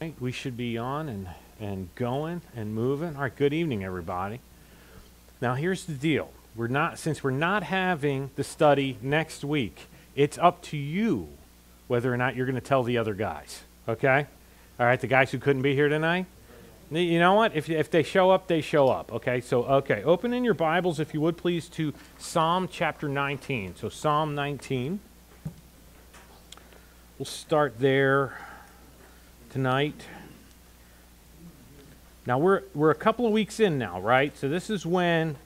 Right, we should be on and, and going and moving. All right, good evening, everybody. Now, here's the deal. We're not, since we're not having the study next week, it's up to you whether or not you're going to tell the other guys. Okay? All right, the guys who couldn't be here tonight? You know what? If, if they show up, they show up. Okay, so, okay, open in your Bibles, if you would please, to Psalm chapter 19. So, Psalm 19. We'll start there tonight. Now we're we're a couple of weeks in now, right? So this is when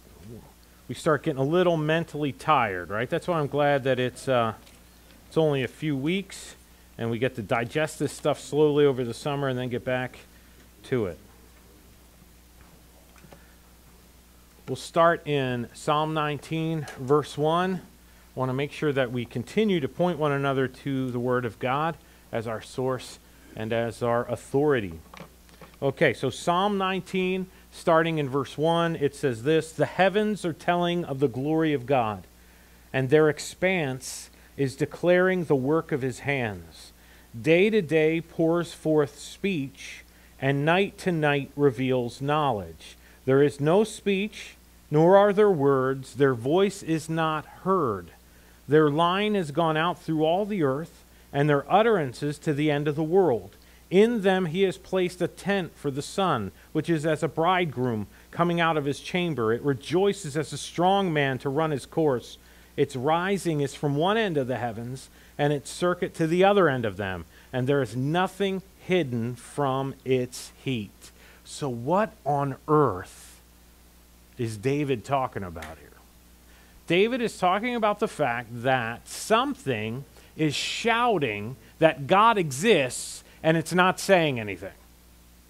we start getting a little mentally tired, right? That's why I'm glad that it's uh, it's only a few weeks, and we get to digest this stuff slowly over the summer, and then get back to it. We'll start in Psalm 19, verse 1. I want to make sure that we continue to point one another to the Word of God as our source and as our authority. Okay, so Psalm 19, starting in verse 1, it says this The heavens are telling of the glory of God, and their expanse is declaring the work of his hands. Day to day pours forth speech, and night to night reveals knowledge. There is no speech, nor are there words, their voice is not heard. Their line has gone out through all the earth and their utterances to the end of the world. In them he has placed a tent for the sun, which is as a bridegroom coming out of his chamber. It rejoices as a strong man to run his course. Its rising is from one end of the heavens, and its circuit to the other end of them, and there is nothing hidden from its heat. So, what on earth is David talking about here? David is talking about the fact that something is shouting that God exists and it's not saying anything.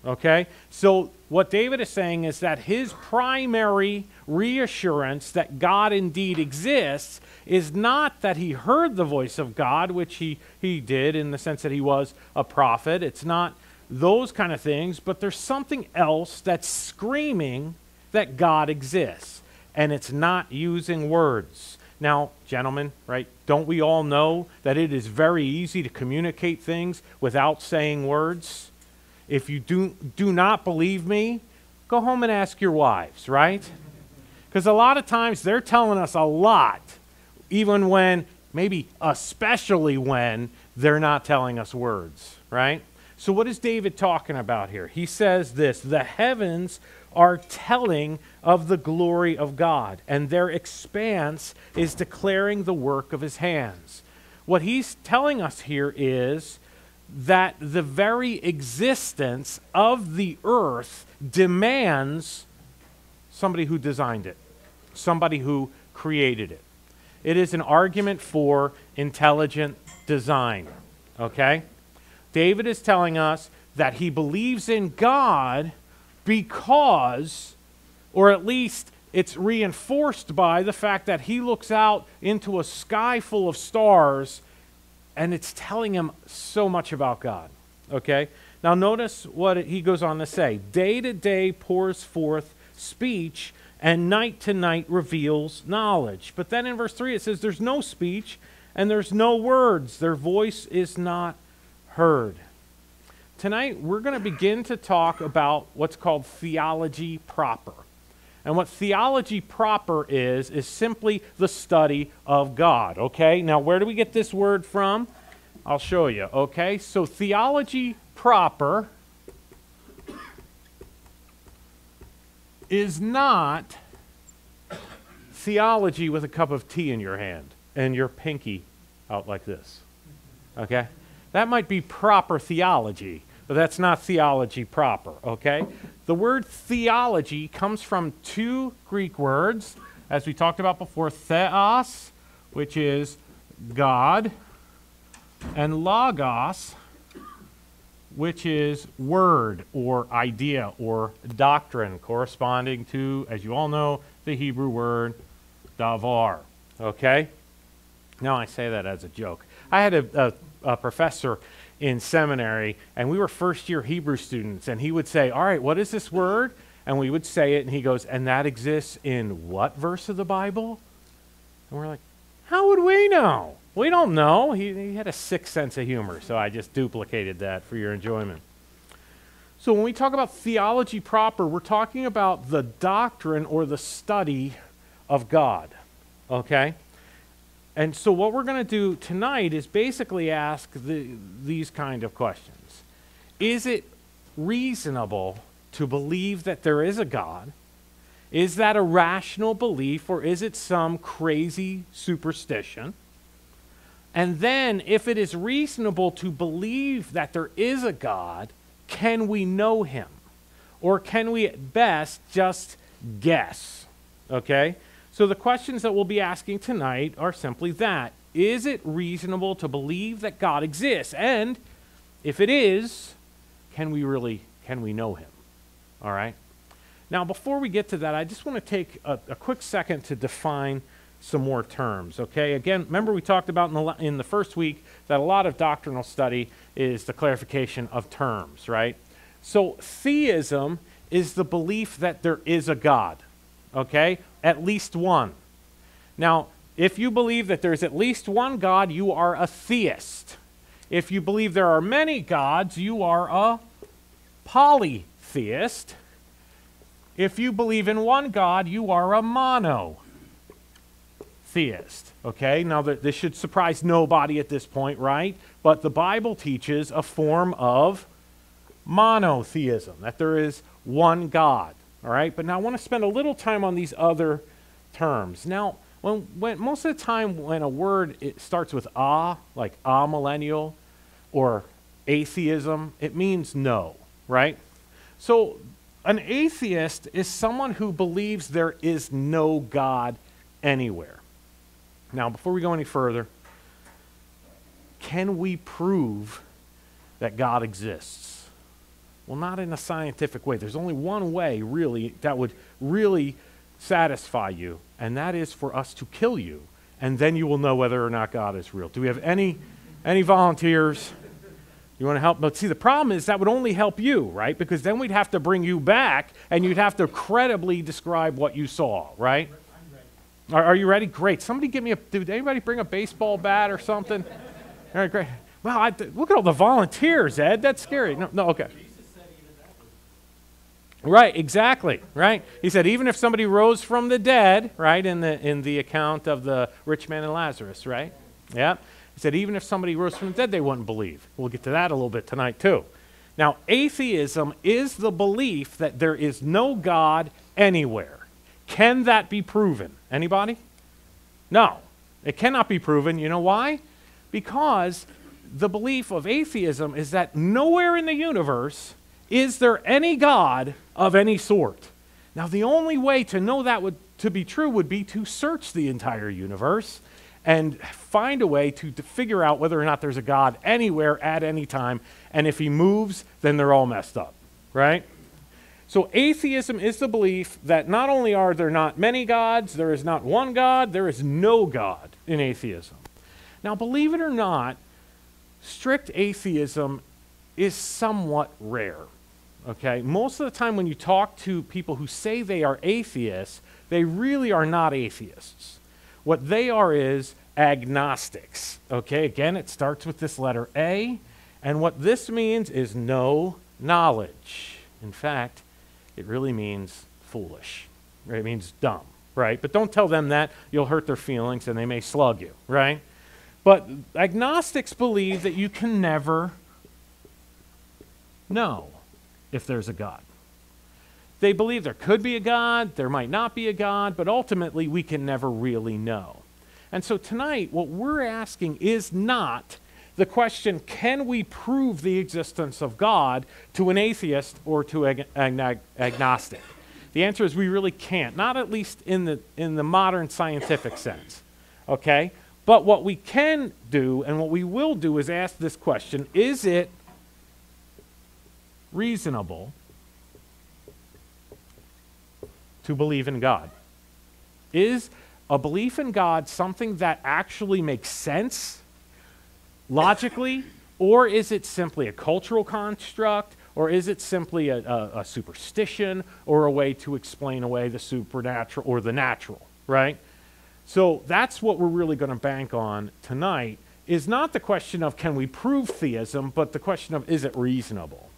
Okay? So, what David is saying is that his primary reassurance that God indeed exists is not that he heard the voice of God, which he, he did in the sense that he was a prophet. It's not those kind of things, but there's something else that's screaming that God exists. And it's not using words. Now, gentlemen, right, don't we all know that it is very easy to communicate things without saying words? If you do, do not believe me, go home and ask your wives, right? Because a lot of times they're telling us a lot, even when, maybe especially when, they're not telling us words, right? So, what is David talking about here? He says this The heavens are telling of the glory of God, and their expanse is declaring the work of his hands. What he's telling us here is that the very existence of the earth demands somebody who designed it, somebody who created it. It is an argument for intelligent design. Okay? David is telling us that he believes in God because, or at least it's reinforced by the fact that he looks out into a sky full of stars and it's telling him so much about God. Okay? Now, notice what he goes on to say day to day pours forth speech, and night to night reveals knowledge. But then in verse 3 it says, There's no speech and there's no words, their voice is not heard tonight we're going to begin to talk about what's called theology proper. And what theology proper is, is simply the study of God. Okay? Now, where do we get this word from? I'll show you. Okay? So, theology proper is not theology with a cup of tea in your hand and your pinky out like this. Okay? That might be proper theology, but that's not theology proper, okay? The word theology comes from two Greek words, as we talked about before theos, which is God, and logos, which is word or idea or doctrine, corresponding to, as you all know, the Hebrew word davar. Okay? Now I say that as a joke. I had a, a, a professor in seminary, and we were first year Hebrew students, and he would say, All right, what is this word? And we would say it, and he goes, And that exists in what verse of the Bible? And we're like, How would we know? We don't know. He, he had a sick sense of humor, so I just duplicated that for your enjoyment. So when we talk about theology proper, we're talking about the doctrine or the study of God. Okay? And so what we're going to do tonight is basically ask the, these kind of questions. Is it reasonable to believe that there is a God? Is that a rational belief or is it some crazy superstition? And then, if it is reasonable to believe that there is a God, can we know him? Or can we at best just guess? Okay? So the questions that we'll be asking tonight are simply that Is it reasonable to believe that God exists? And if it is, can we really can we know him? All right? Now, before we get to that, I just want to take a, a quick second to define some more terms. Okay? Again, remember we talked about in the, in the first week that a lot of doctrinal study is the clarification of terms, right? So, theism is the belief that there is a God. Okay? At least one. Now, if you believe that there's at least one God, you are a theist. If you believe there are many gods, you are a polytheist. If you believe in one God, you are a monotheist. Okay, now this should surprise nobody at this point, right? But the Bible teaches a form of monotheism, that there is one God. All right, but now I want to spend a little time on these other terms. Now, when, when most of the time when a word it starts with ah, like ah millennial or atheism, it means no, right? So an atheist is someone who believes there is no God anywhere. Now, before we go any further, can we prove that God exists? Well, not in a scientific way. There's only one way, really, that would really satisfy you, and that is for us to kill you, and then you will know whether or not God is real. Do we have any, any volunteers? You want to help? But see, the problem is that would only help you, right? Because then we'd have to bring you back, and you'd have to credibly describe what you saw, right? Are, are, you ready? Great. Somebody give me a. Did anybody bring a baseball bat or something? All right, great. Well, I, look at all the volunteers, Ed. That's scary. No, no, okay. Right, exactly, right? He said even if somebody rose from the dead, right, in the in the account of the rich man and Lazarus, right? Yeah. He said even if somebody rose from the dead, they wouldn't believe. We'll get to that a little bit tonight too. Now, atheism is the belief that there is no God anywhere. Can that be proven? Anybody? No. It cannot be proven. You know why? Because the belief of atheism is that nowhere in the universe is there any God of any sort? Now, the only way to know that would, to be true would be to search the entire universe and find a way to, to figure out whether or not there's a God anywhere at any time. And if he moves, then they're all messed up, right? So, atheism is the belief that not only are there not many gods, there is not one God, there is no God in atheism. Now, believe it or not, strict atheism is somewhat rare. Okay? Most of the time, when you talk to people who say they are atheists, they really are not atheists. What they are is agnostics. Okay? Again, it starts with this letter A, and what this means is no knowledge. In fact, it really means foolish. Right? It means dumb, right? But don't tell them that. You'll hurt their feelings and they may slug you, right? But agnostics believe that you can never know if there's a God. They believe there could be a God, there might not be a God, but ultimately we can never really know. And so tonight, what we're asking is not the question can we prove the existence of God to an atheist or to an ag- agnostic? The answer is we really can't, not at least in the, in the modern scientific sense. Okay? But what we can do and what we will do is ask this question is it reasonable to believe in God? Is a belief in God something that actually makes sense logically, or is it simply a cultural construct, or is it simply a, a, a, superstition, or a way to explain away the supernatural or the natural, right? So that's what we're really going to bank on tonight is not the question of can we prove theism, but the question of is it reasonable?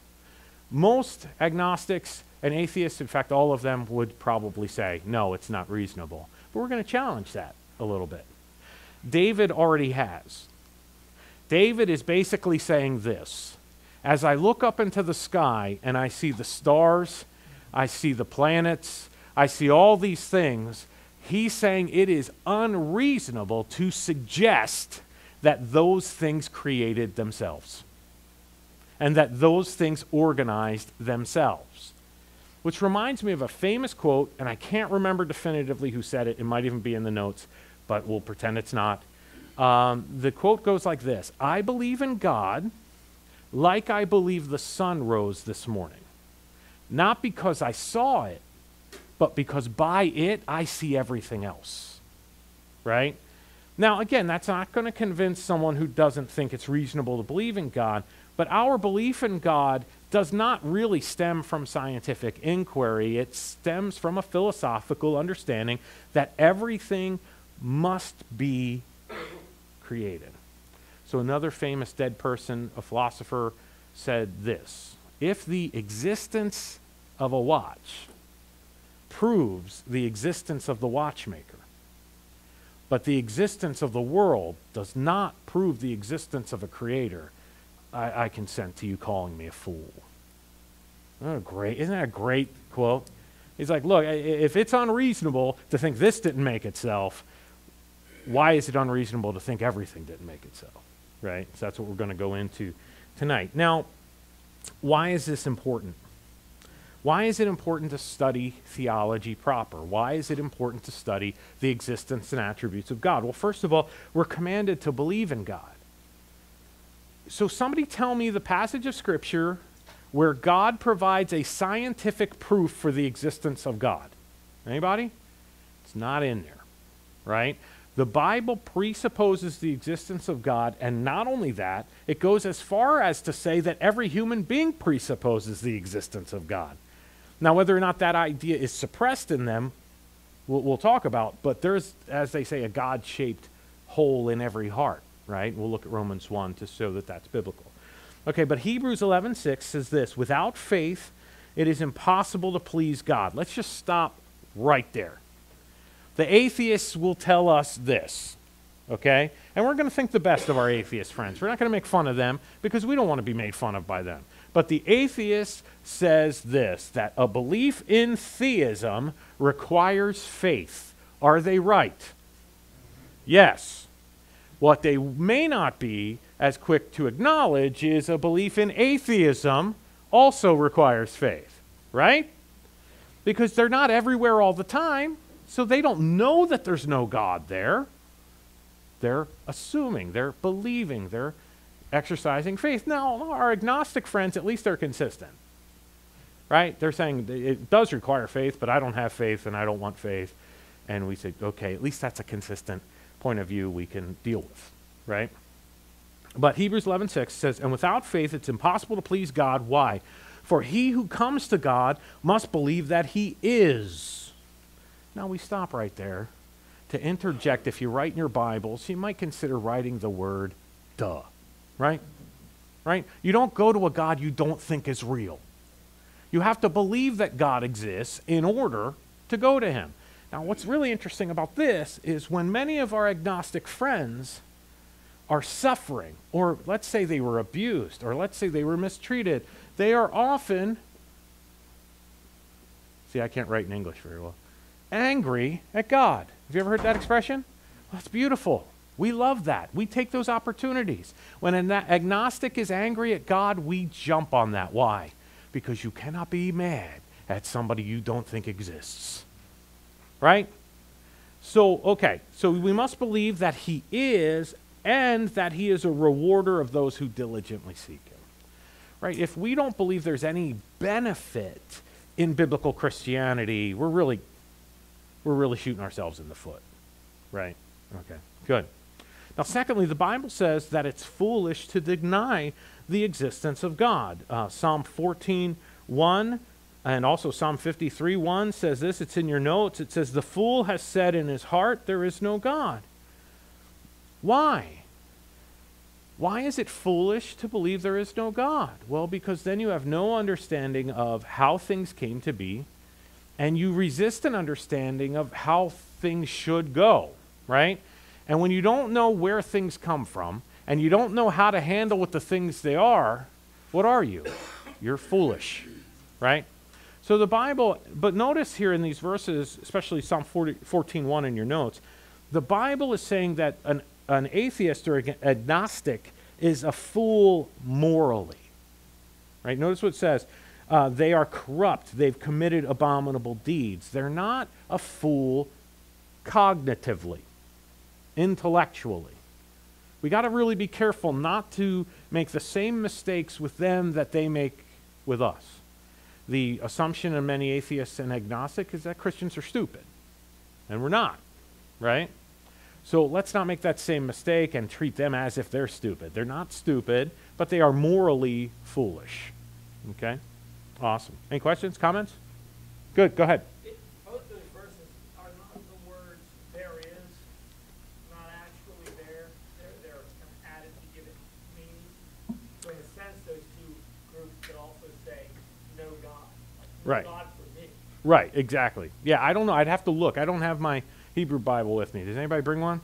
Most agnostics and atheists, in fact, all of them would probably say, no, it's not reasonable. But we're going to challenge that a little bit. David already has. David is basically saying this As I look up into the sky and I see the stars, I see the planets, I see all these things, he's saying it is unreasonable to suggest that those things created themselves and that those things organized themselves. Which reminds me of a famous quote, and I can't remember definitively who said it. It might even be in the notes, but we'll pretend it's not. Um, the quote goes like this I believe in God like I believe the sun rose this morning. Not because I saw it, but because by it I see everything else. Right? Now, again, that's not going to convince someone who doesn't think it's reasonable to believe in God, but our belief in God does not really stem from scientific inquiry. It stems from a philosophical understanding that everything must be created. So, another famous dead person, a philosopher, said this If the existence of a watch proves the existence of the watchmaker, but the existence of the world does not prove the existence of a creator, I, I consent to you calling me a fool. Great. Isn't that a great quote? He's like, look, if it's unreasonable to think this didn't make itself, why is it unreasonable to think everything didn't make itself? Right? So that's what we're going to go into tonight. Now, why is this important? Why is it important to study theology proper? Why is it important to study the existence and attributes of God? Well, first of all, we're commanded to believe in God. So, somebody tell me the passage of Scripture where God provides a scientific proof for the existence of God. Anybody? It's not in there, right? The Bible presupposes the existence of God, and not only that, it goes as far as to say that every human being presupposes the existence of God. Now, whether or not that idea is suppressed in them, we'll, we'll talk about, but there's, as they say, a God shaped hole in every heart, right? We'll look at Romans 1 to show that that's biblical. Okay, but Hebrews 11:6 says this, without faith it is impossible to please God. Let's just stop right there. The atheists will tell us this, okay? And we're going to think the best of our atheist friends. We're not going to make fun of them because we don't want to be made fun of by them. But the atheist says this that a belief in theism requires faith. Are they right? Yes. What they may not be as quick to acknowledge is a belief in atheism also requires faith, right? Because they're not everywhere all the time, so they don't know that there's no God there. They're assuming, they're believing, they're exercising faith. Now, our agnostic friends, at least they're consistent. Right? They're saying it does require faith, but I don't have faith and I don't want faith. And we say, okay, at least that's a consistent point of view we can deal with. Right? But Hebrews 11:6 says, "And without faith it's impossible to please God. Why? For he who comes to God must believe that he is." Now we stop right there to interject. If you write in your Bibles, you might consider writing the word "duh." right? Right? You don't go to a God you don't think is real. You have to believe that God exists in order to go to him. Now, what's really interesting about this is when many of our agnostic friends are suffering, or let's say they were abused, or let's say they were mistreated, they are often, see, I can't write in English very well, angry at God. Have you ever heard that expression? Well, that's beautiful. We love that. We take those opportunities. When an agnostic is angry at God, we jump on that. Why? Because you cannot be mad at somebody you don't think exists. Right? So, okay, so we must believe that He is and that He is a rewarder of those who diligently seek Him. Right? If we don't believe there's any benefit in biblical Christianity, we're really, we're really shooting ourselves in the foot. Right? Okay, good. Now, secondly, the Bible says that it's foolish to deny the existence of God. Uh, Psalm 14, 1, and also Psalm 53, 1 says this. It's in your notes. It says, The fool has said in his heart, There is no God. Why? Why is it foolish to believe there is no God? Well, because then you have no understanding of how things came to be, and you resist an understanding of how things should go, right? And when you don't know where things come from, and you don't know how to handle with the things they are, what are you? You're foolish, right? So the Bible, but notice here in these verses, especially Psalm 40, 14 1 in your notes, the Bible is saying that an, an atheist or agnostic is a fool morally. Right? Notice what it says. Uh, they are corrupt. They've committed abominable deeds. They're not a fool cognitively, intellectually. We got to really be careful not to make the same mistakes with them that they make with us. The assumption of many atheists and agnostics is that Christians are stupid. And we're not, right? So let's not make that same mistake and treat them as if they're stupid. They're not stupid, but they are morally foolish. Okay? Awesome. Any questions, comments? Good, go ahead. both those verses are not the words there is, not actually there. They're, they're kind of added to give it meaning. So in a sense, those two groups could also say, no God. Like, no Right. God for me. Right, exactly. Yeah, I don't know. I'd have to look. I don't have my Hebrew Bible with me. Does anybody bring one?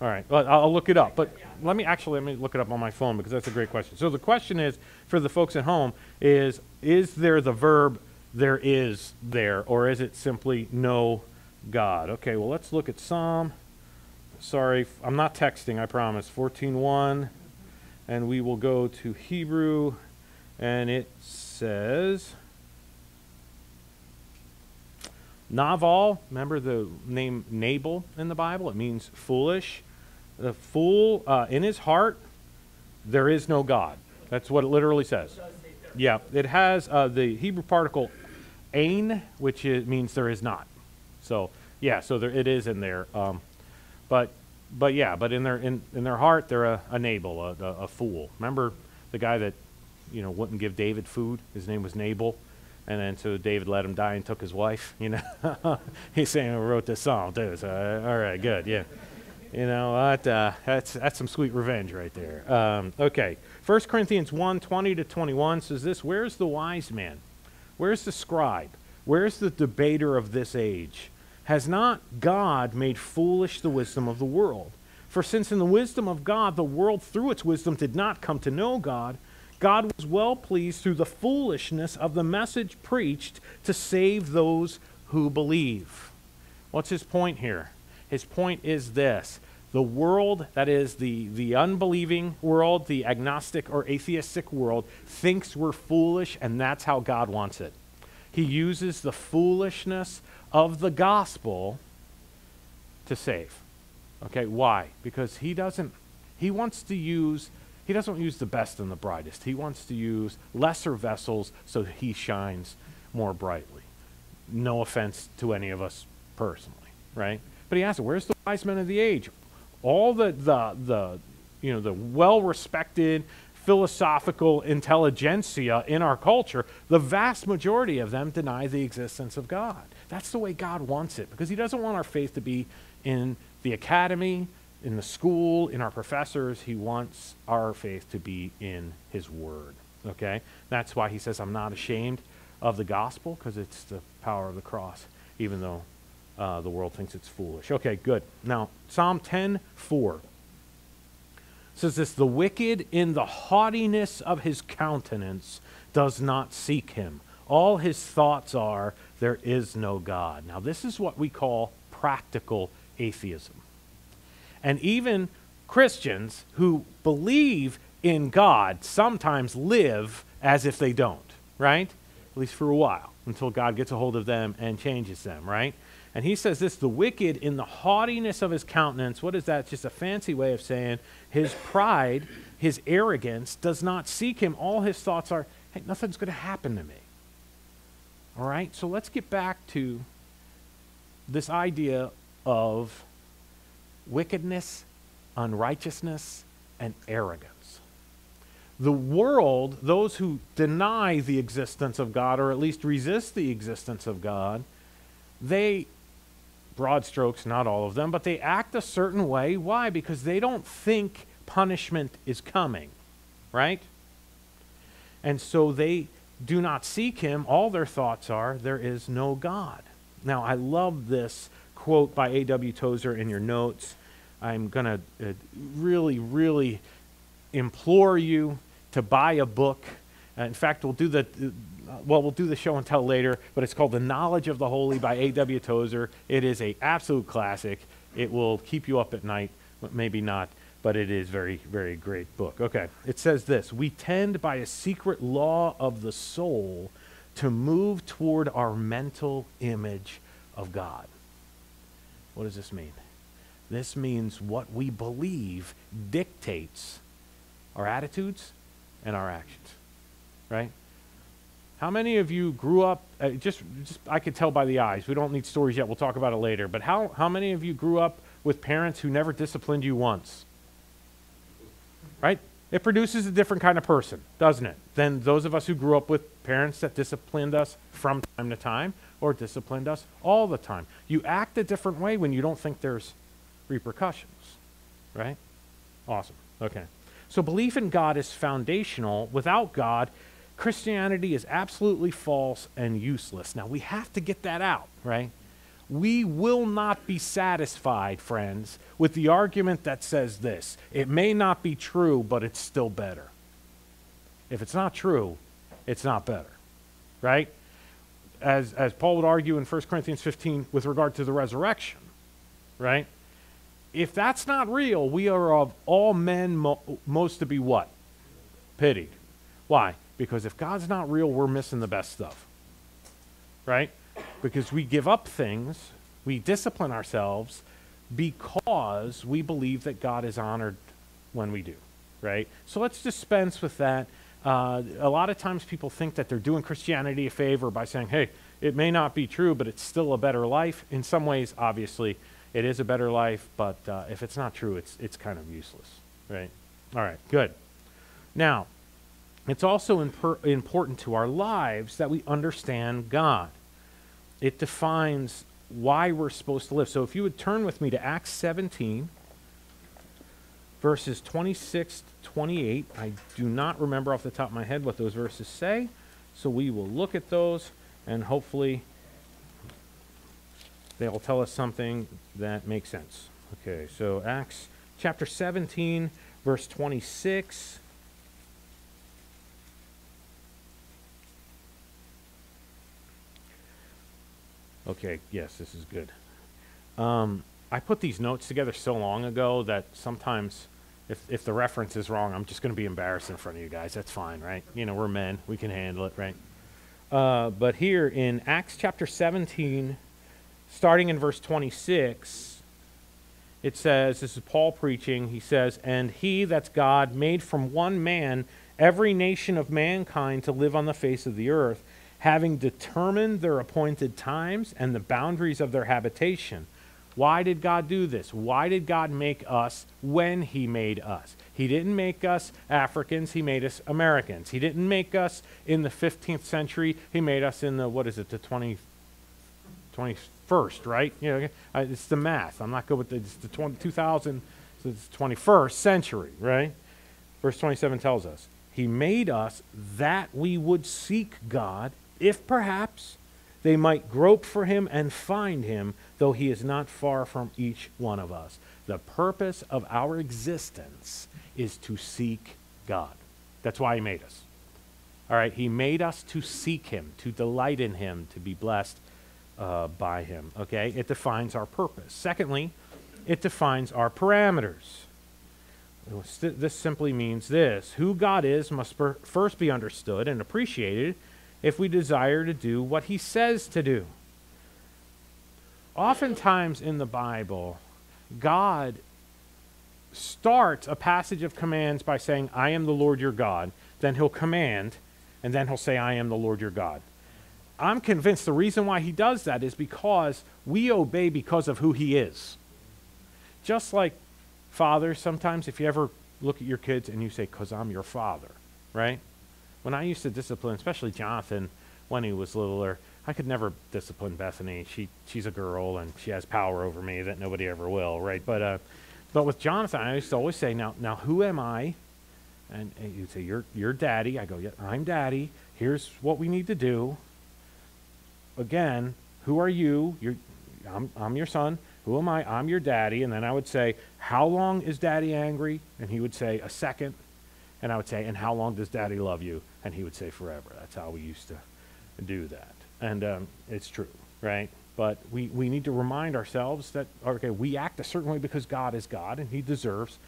All right, well, I'll I'll look it up. But let me actually let me look it up on my phone because that's a great question. So the question is for the folks at home is is there the verb there is there or is it simply no God? Okay, well let's look at Psalm. Sorry, I'm not texting, I promise. 14:1 and we will go to Hebrew and it says Naval, remember the name Nabal in the Bible? It means foolish. The fool, uh, in his heart, there is no God. That's what it literally says. It does say there. Yeah, it has uh, the Hebrew particle ain, which is, means there is not. So yeah, so there, it is in there. Um, but but yeah, but in their in, in their heart, they're a, a Nabal, a, a, a fool. Remember the guy that you know wouldn't give David food? His name was Nabal, and then so David let him die and took his wife. You know, he's saying who wrote this song too. So uh, all right, good, yeah. You know what? Uh, that's that's some sweet revenge right there. Um, okay, 1 Corinthians 1, 20 to 21 says this, Where's the wise man? Where's the scribe? Where's the debater of this age? Has not God made foolish the wisdom of the world? For since in the wisdom of God the world through its wisdom did not come to know God, God was well pleased through the foolishness of the message preached to save those who believe. What's his point here? His point is this the world, that is, the, the unbelieving world, the agnostic or atheistic world, thinks we're foolish, and that's how God wants it. He uses the foolishness of the gospel to save. Okay, why? Because he doesn't, he wants to use, he doesn't use the best and the brightest. He wants to use lesser vessels so he shines more brightly. No offense to any of us personally, right? But he asks, where's the wise men of the age? All the, the, the you know, the well-respected philosophical intelligentsia in our culture, the vast majority of them deny the existence of God. That's the way God wants it because he doesn't want our faith to be in the academy, in the school, in our professors. He wants our faith to be in his word. Okay? That's why he says, I'm not ashamed of the gospel because it's the power of the cross, even though uh, the world thinks it's foolish. Okay, good. Now, Psalm 10 4 says this The wicked in the haughtiness of his countenance does not seek him. All his thoughts are, there is no God. Now, this is what we call practical atheism. And even Christians who believe in God sometimes live as if they don't, right? At least for a while, until God gets a hold of them and changes them, right? And he says this the wicked in the haughtiness of his countenance, what is that? It's just a fancy way of saying his pride, his arrogance does not seek him. All his thoughts are, hey, nothing's going to happen to me. All right? So let's get back to this idea of wickedness, unrighteousness, and arrogance. The world, those who deny the existence of God, or at least resist the existence of God, they, broad strokes, not all of them, but they act a certain way. Why? Because they don't think punishment is coming, right? And so they do not seek him. All their thoughts are, there is no God. Now, I love this quote by A.W. Tozer in your notes. I'm going to uh, really, really implore you to buy a book. Uh, in fact, we'll do the. Uh, well, we'll do the show and tell later, but it's called The Knowledge of the Holy by A.W. Tozer. It is a absolute classic. It will keep you up at night, maybe not, but it is very, very great book. Okay, it says this We tend by a secret law of the soul to move toward our mental image of God. What does this mean? This means what we believe dictates our attitudes and our actions, right? How many of you grew up, uh, just, just, I could tell by the eyes, we don't need stories yet, we'll talk about it later, but how, how many of you grew up with parents who never disciplined you once? Right? It produces a different kind of person, doesn't it, than those of us who grew up with parents that disciplined us from time to time or disciplined us all the time. You act a different way when you don't think there's repercussions, right? Awesome. Okay. So belief in God is foundational. Without God, Christianity is absolutely false and useless. Now, we have to get that out, right? We will not be satisfied, friends, with the argument that says this it may not be true, but it's still better. If it's not true, it's not better, right? As, as Paul would argue in 1 Corinthians 15 with regard to the resurrection, right? If that's not real, we are of all men mo- most to be what? Pitied. Why? Because if God's not real, we're missing the best stuff. Right? Because we give up things, we discipline ourselves because we believe that God is honored when we do. Right? So let's dispense with that. Uh, a lot of times people think that they're doing Christianity a favor by saying, hey, it may not be true, but it's still a better life. In some ways, obviously, it is a better life, but uh, if it's not true, it's, it's kind of useless. Right? All right, good. Now, it's also important to our lives that we understand God. It defines why we're supposed to live. So if you would turn with me to Acts 17, verses 26 to 28. I do not remember off the top of my head what those verses say, so we will look at those and hopefully they'll tell us something that makes sense. Okay, so Acts chapter 17, verse 26. Okay, yes, this is good. Um, I put these notes together so long ago that sometimes if, if the reference is wrong, I'm just going to be embarrassed in front of you guys. That's fine, right? You know, we're men. We can handle it, right? Uh, but here in Acts chapter 17, starting in verse 26, it says, this is Paul preaching, he says, And he, that's God, made from one man every nation of mankind to live on the face of the earth having determined their appointed times and the boundaries of their habitation. Why did God do this? Why did God make us when He made us? He didn't make us Africans, He made us Americans. He didn't make us in the 15th century, He made us in the, what is it, the 20, 21st, right? You know, it's the math. I'm not good with the, it's the 20, 2000, so it's 21st century, right? Verse 27 tells us, He made us that we would seek God if perhaps they might grope for him and find him, though he is not far from each one of us. The purpose of our existence is to seek God. That's why he made us. All right, he made us to seek him, to delight in him, to be blessed uh, by him. Okay, it defines our purpose. Secondly, it defines our parameters. This simply means this who God is must first be understood and appreciated if we desire to do what he says to do. Oftentimes in the Bible, God starts a passage of commands by saying, I am the Lord your God. Then he'll command, and then he'll say, I am the Lord your God. I'm convinced the reason why he does that is because we obey because of who he is. Just like fathers, sometimes if you ever look at your kids and you say, Because I'm your father, right? When I used to discipline, especially Jonathan, when he was littler, I could never discipline Bethany. She she's a girl and she has power over me that nobody ever will, right? But uh, But with Jonathan, I used to always say, now, now who am I? And, you'd say, you're, you're daddy. I go, yeah, I'm daddy. Here's what we need to do. Again, who are you? You're, I'm, I'm your son. Who am I? I'm your daddy. And then I would say, How long is daddy angry? And he would say, A second. And I would say, And how long does daddy love you? And he would say, Forever. That's how we used to do that. And um, it's true, right? But we, we need to remind ourselves that, okay, we act a certain way because God is God and he deserves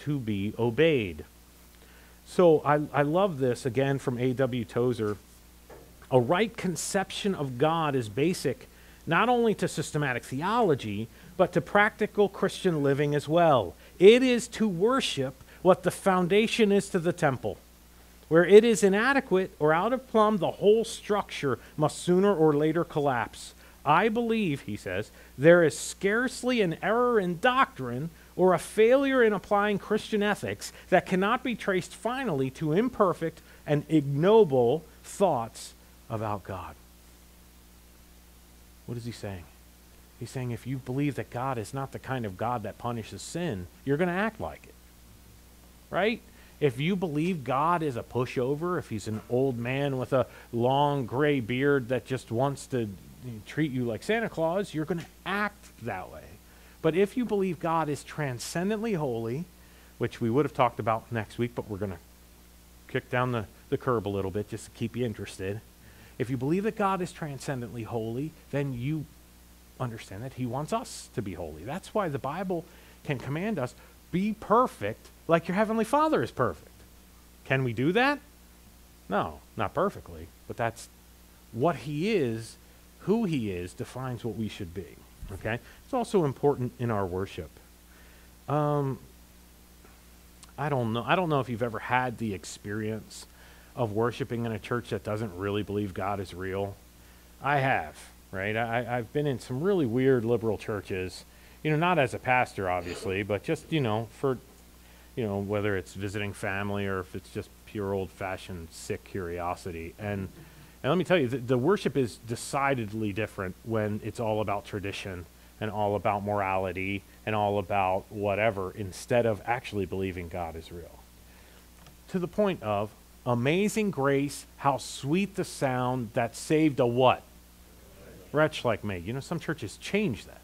to be obeyed. So I, I love this again from A.W. Tozer. A right conception of God is basic not only to systematic theology, but to practical Christian living as well. It is to worship what the foundation is to the temple. Where it is inadequate or out of plumb, the whole structure must sooner or later collapse. I believe, he says, there is scarcely an error in doctrine or a failure in applying Christian ethics that cannot be traced finally to imperfect and ignoble thoughts about God. What is he saying? He's saying if you believe that God is not the kind of God that punishes sin, you're going to act like it. Right? If you believe God is a pushover, if he's an old man with a long gray beard that just wants to treat you like Santa Claus, you're going to act that way. But if you believe God is transcendently holy, which we would have talked about next week, but we're going to kick down the, the curb a little bit just to keep you interested. If you believe that God is transcendently holy, then you understand that He wants us to be holy. That's why the Bible can command us be perfect like your Heavenly Father is perfect. Can we do that? No, not perfectly, but that's what He is, who He is, defines what we should be. Okay? It's also important in our worship. Um, I don't know. I don't know if you've ever had the experience of worshiping in a church that doesn't really believe God is real? I have, right? I, I've been in some really weird liberal churches, you know, not as a pastor, obviously, but just, you know, for, you know, whether it's visiting family or if it's just pure old fashioned sick curiosity. And, and let me tell you, the, the worship is decidedly different when it's all about tradition and all about morality and all about whatever instead of actually believing God is real. To the point of Amazing grace, how sweet the sound that saved a what? Wretch like me. You know, some churches change that.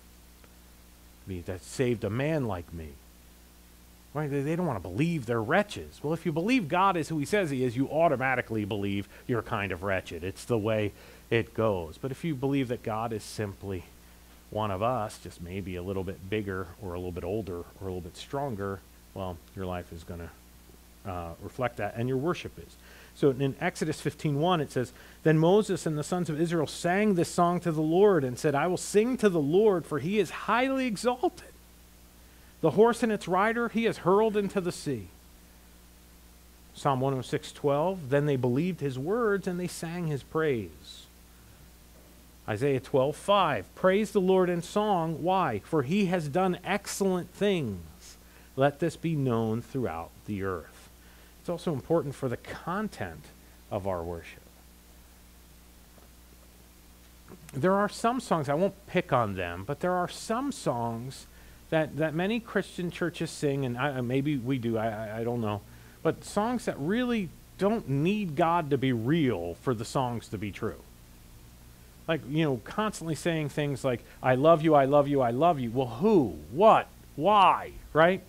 Mean, that saved a man like me. Right? They, they don't want to believe they're wretches. Well, if you believe God is who he says he is, you automatically believe you're kind of wretched. It's the way it goes. But if you believe that God is simply one of us, just maybe a little bit bigger or a little bit older or a little bit stronger, well, your life is going to uh, reflect that, and your worship is. So in Exodus 15:1 it says, "Then Moses and the sons of Israel sang this song to the Lord and said, I will sing to the Lord, for he is highly exalted. The horse and its rider he has hurled into the sea." Psalm 106:12, "Then they believed his words and they sang his praise." Isaiah 12:5, "Praise the Lord in song, why? For he has done excellent things. Let this be known throughout the earth." It's also important for the content of our worship. There are some songs, I won't pick on them, but there are some songs that, that many Christian churches sing, and I, maybe we do, I, I, I don't know, but songs that really don't need God to be real for the songs to be true. Like, you know, constantly saying things like, I love you, I love you, I love you. Well, who? What? Why? Right?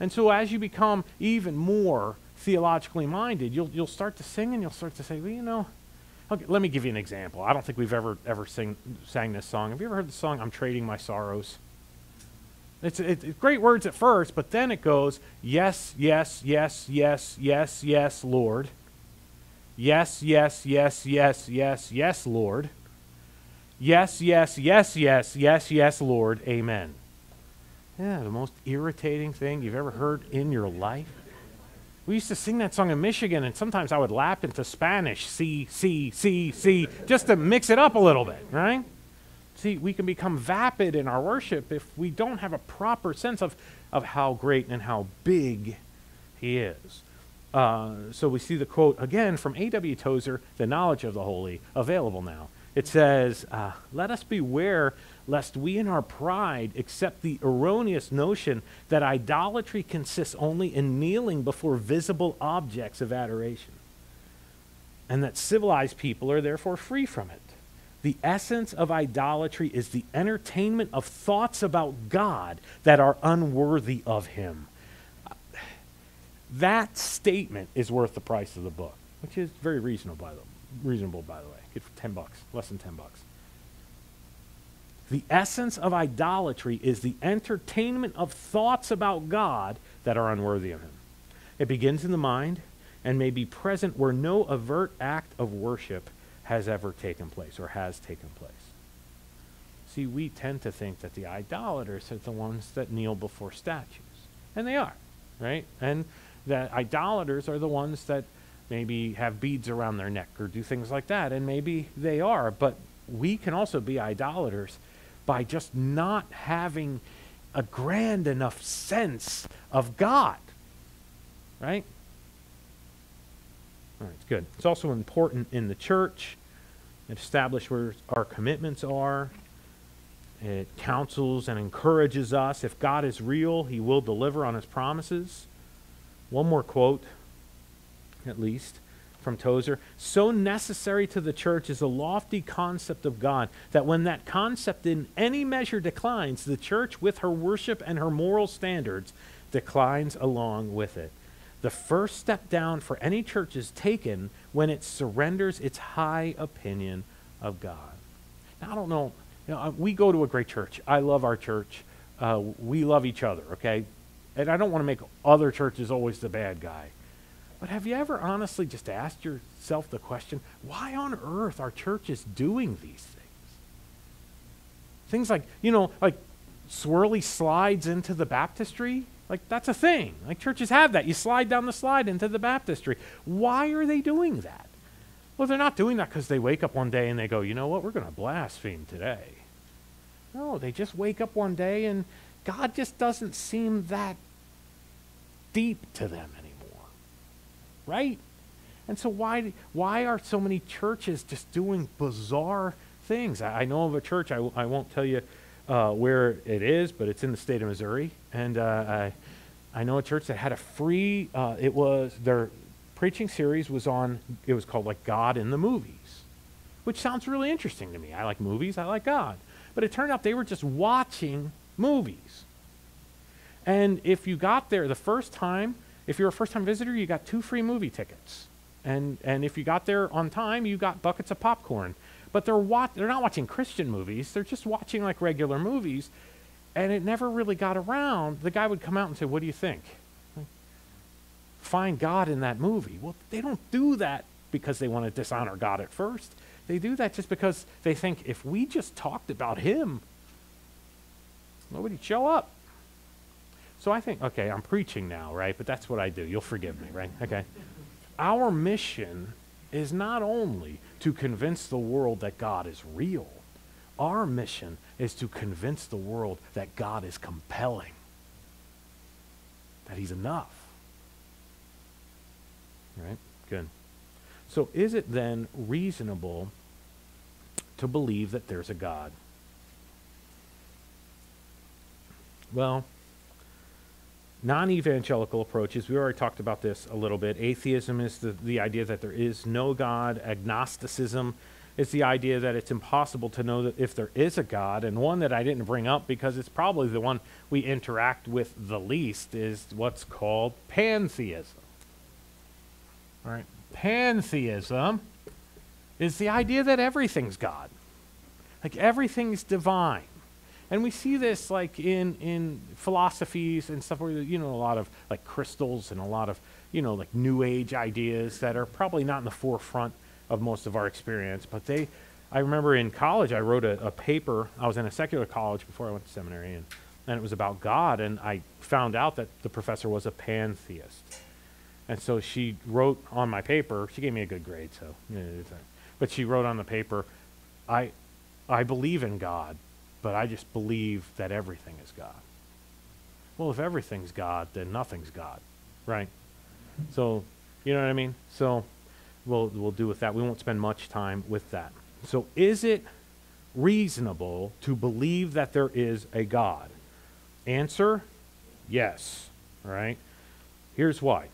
And so as you become even more theologically minded, you'll, you'll start to sing and you'll start to say, well, you know, okay, let me give you an example. I don't think we've ever, ever sing, sang this song. Have you ever heard the song, I'm Trading My Sorrows? It's, it's great words at first, but then it goes, yes, yes, yes, yes, yes, yes, Lord. Yes, yes, yes, yes, yes, yes, Lord. Yes, yes, yes, yes, yes, yes, Lord. Amen. Yeah, the most irritating thing you've ever heard in your life. We used to sing that song in Michigan, and sometimes I would lap into Spanish, Sí, sí, sí, sí, just to mix it up a little bit, right? See, we can become vapid in our worship if we don't have a proper sense of, of how great and how big He is. Uh, so we see the quote again from A.W. Tozer, The Knowledge of the Holy, available now. It says, uh, Let us beware lest we in our pride accept the erroneous notion that idolatry consists only in kneeling before visible objects of adoration, and that civilized people are therefore free from it. The essence of idolatry is the entertainment of thoughts about God that are unworthy of Him. That statement is worth the price of the book, which is very reasonable, by the, reasonable, by the way. Get for 10 bucks, less than 10 bucks. The essence of idolatry is the entertainment of thoughts about God that are unworthy of Him. It begins in the mind and may be present where no overt act of worship has ever taken place or has taken place. See, we tend to think that the idolaters are the ones that kneel before statues. And they are, right? And that idolaters are the ones that maybe have beads around their neck or do things like that. And maybe they are. But we can also be idolaters by just not having a grand enough sense of God, right? All right, it's good. It's also important in the church. It establishes where our commitments are. It counsels and encourages us. If God is real, he will deliver on his promises. One more quote, at least, from Tozer. So necessary to the church is a lofty concept of God that when that concept in any measure declines, the church, with her worship and her moral standards, declines along with it. The first step down for any church is taken when it surrenders its high opinion of God. Now, I don't know. You know, we go to a great church. I love our church. Uh, we love each other, okay? And I don't want to make other churches always the bad guy. But have you ever honestly just asked yourself the question why on earth are churches doing these things? Things like, you know, like swirly slides into the baptistry. Like, that's a thing. Like, churches have that. You slide down the slide into the baptistry. Why are they doing that? Well, they're not doing that because they wake up one day and they go, you know what, we're going to blaspheme today. No, they just wake up one day and God just doesn't seem that deep to them. Right? And so, why, why are so many churches just doing bizarre things? I, I know of a church, I, I won't tell you uh, where it is, but it's in the state of Missouri. And uh, I, I know a church that had a free, uh, it was, their preaching series was on, it was called like God in the Movies, which sounds really interesting to me. I like movies, I like God. But it turned out they were just watching movies. And if you got there the first time, if you're a first time visitor, you got two free movie tickets. And, and if you got there on time, you got buckets of popcorn. But they're, they're not watching Christian movies, they're just watching like regular movies. And it never really got around. The guy would come out and say, What do you think? Find God in that movie. Well, they don't do that because they want to dishonor God at first. They do that just because they think if we just talked about Him, nobody'd show up. So I think, okay, I'm preaching now, right? But that's what I do. You'll forgive me, right? Okay. Our mission is not only to convince the world that God is real, our mission is to convince the world that God is compelling, that He's enough. Right? Good. So, is it then reasonable to believe that there's a God? Well, non evangelical approaches, we already talked about this a little bit. Atheism is the, the idea that there is no God, agnosticism is the idea that it's impossible to know that if there is a God, and one that I didn't bring up because it's probably the one we interact with the least is what's called pantheism. All right, pantheism is the idea that everything's God, like everything's divine. And we see this like in, in philosophies and stuff where, you know, a lot of like crystals and a lot of, you know, like new age ideas that are probably not in the forefront of most of our experience. But they, I remember in college, I wrote a, a paper. I was in a secular college before I went to seminary, and, and it was about God. And I found out that the professor was a pantheist. And so she wrote on my paper, she gave me a good grade, so, but she wrote on the paper, I, I believe in God, but I just believe that everything is God. Well, if everything's God, then nothing's God, right? So, you know what I mean? So, we'll, we'll do with that. We won't spend much time with that. So, is it reasonable to believe that there is a God? Answer yes. Right? Here's why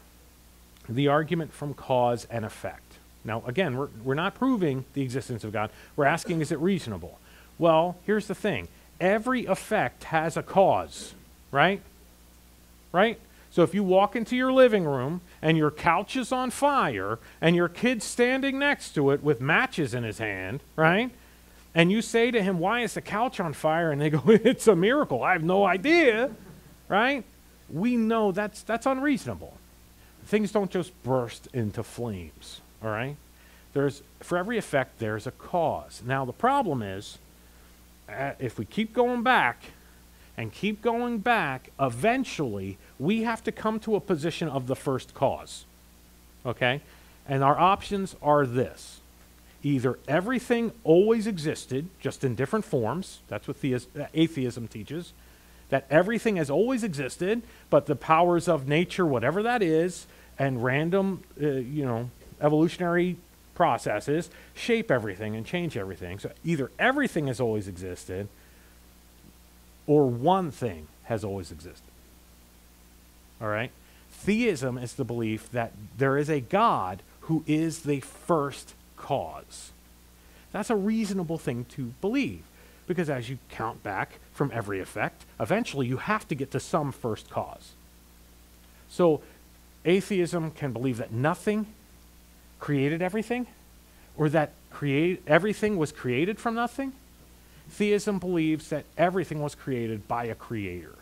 the argument from cause and effect. Now, again, we're, we're not proving the existence of God. We're asking, is it reasonable? Well, here's the thing every effect has a cause, right? Right? So if you walk into your living room and your couch is on fire and your kid's standing next to it with matches in his hand, right? And you say to him, Why is the couch on fire? And they go, It's a miracle. I have no idea, right? We know that's, that's unreasonable. Things don't just burst into flames, all right? There's, for every effect, there's a cause. Now, the problem is, if we keep going back and keep going back, eventually we have to come to a position of the first cause. Okay? And our options are this either everything always existed, just in different forms, that's what theis- atheism teaches, that everything has always existed, but the powers of nature, whatever that is, and random, uh, you know, evolutionary processes shape everything and change everything. So either everything has always existed or one thing has always existed. All right? Theism is the belief that there is a God who is the first cause. That's a reasonable thing to believe because as you count back from every effect, eventually you have to get to some first cause. So atheism can believe that nothing created everything or that create, everything was created from nothing. Theism believes that everything was created by a creator.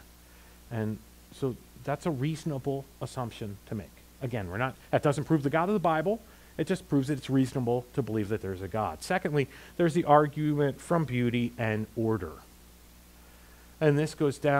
And so that's a reasonable assumption to make. Again, we're not that doesn't prove the God of the Bible. It just proves that it's reasonable to believe that there's a God. Secondly, there's the argument from beauty and order. And this goes down